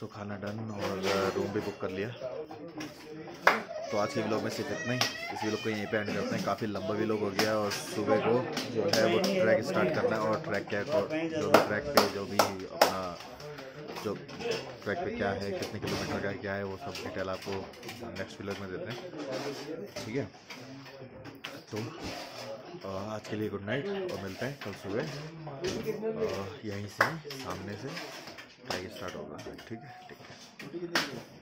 सो खाना डन और रूम भी बुक कर लिया। तो आज के ब्लॉग में सिर्फ़ इतना ही। इस व्लॉग को यहीं पे एंड करते हैं। काफ़ी लंबा भी लोग हो गया और सुबह को जो है वो ट्रैक स्टार्ट करना है और ट्रैक क्या जो भी ट्रैक पे जो भी अपना जो ट्रैक पे क्या है, कितने किलोमीटर का क्या है, वो सब डिटेल आपको नेक्स्ट व्लॉग में देते हैं। ठीक है? तो आज के लिए गुड नाइट और मिलते हैं कल सुबह। यहीं से, सामने से। ठीक है? ठीक है?